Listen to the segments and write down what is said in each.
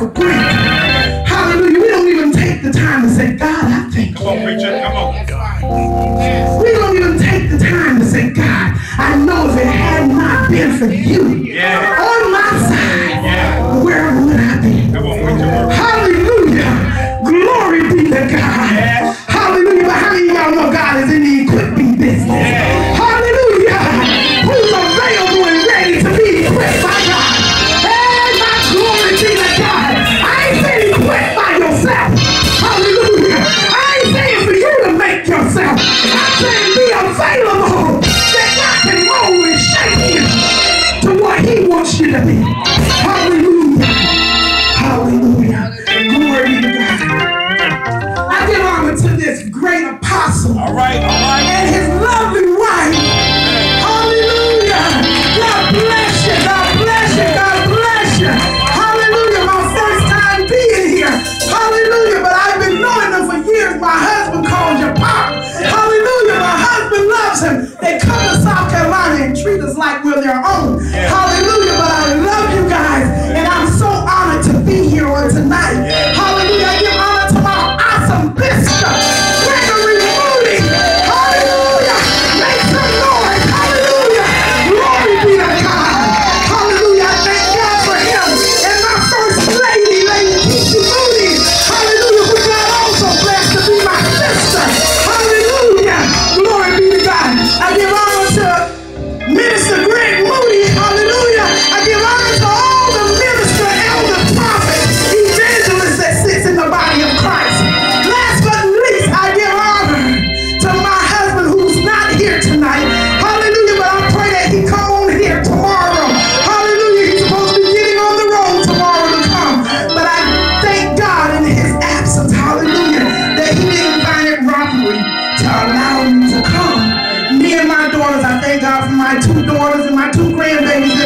for granted. Hallelujah. We don't even take the time to say, God, I thank you. Come on, preacher. Come on. We don't even take the time to say, God, I know if it had not been for you. Yeah. Thank God for my two daughters and my two grandbabies.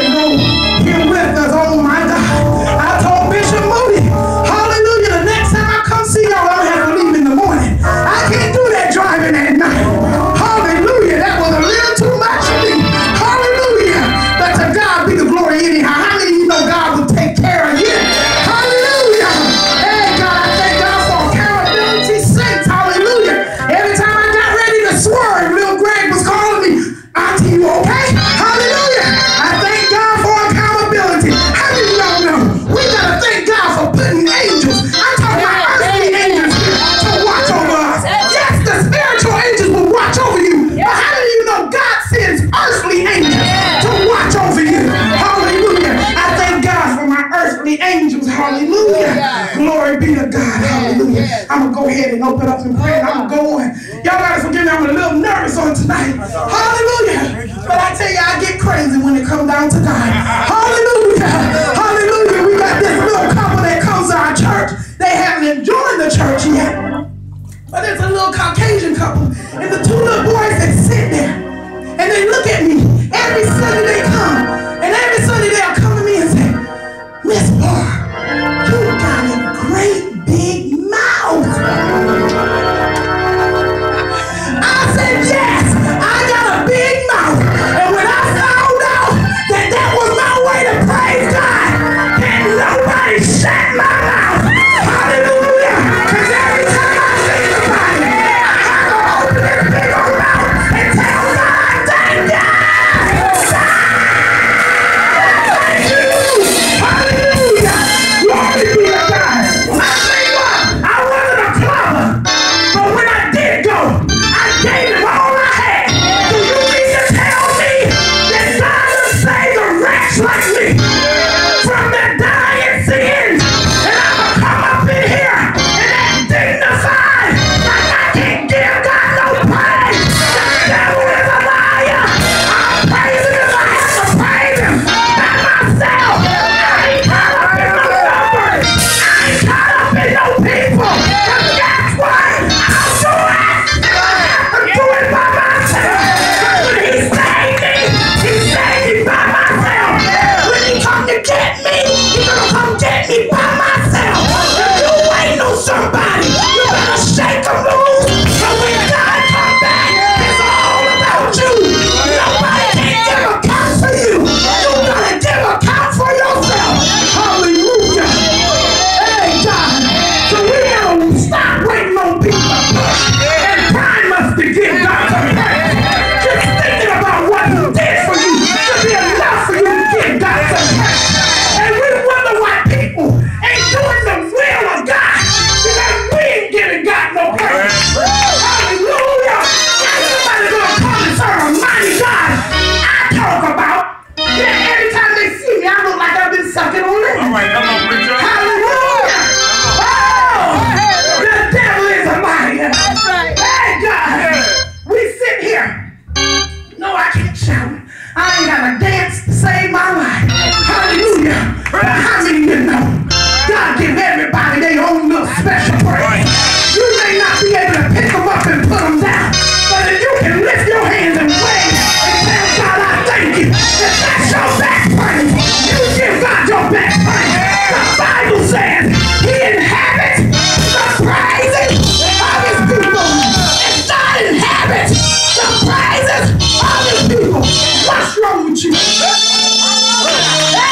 open up some prayer and I'm going. Y'all gotta forgive me, I'm a little nervous on tonight. Hallelujah. But I tell you, I get crazy when it comes down to God. Hallelujah. Hallelujah. We got this little couple that comes to our church. They haven't joined the church yet. But there's a little Caucasian couple. And the two little boys that sit there and they look at